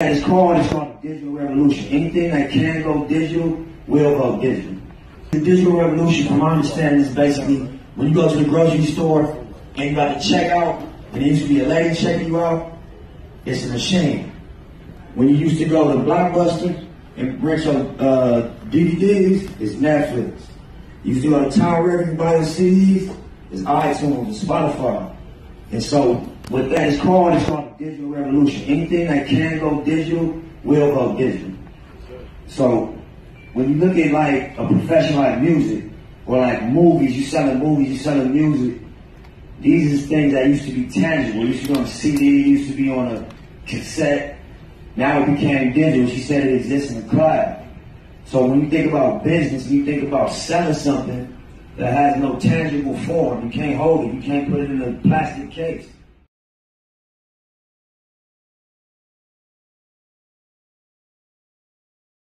It's called, it's called the digital revolution. Anything that can go digital will go digital. The digital revolution, from my understanding, is basically when you go to the grocery store and you got to check out, and there used to be a lady checking you out, it's a machine. When you used to go to Blockbuster and rent your uh, DVDs, it's Netflix. You used to go to Tower Record and buy the CDs, it's iTunes, it's Spotify. And so what that is called is called the digital revolution. Anything that can go digital will go digital. So when you look at like a profession like music or like movies, you selling movies, you selling music. These are things that used to be tangible. Used to be on a CD, used to be on a cassette. Now it became digital. She said it exists in the cloud. So when you think about business, you think about selling something that has no tangible form. You can't hold it. You can't put it in a plastic case.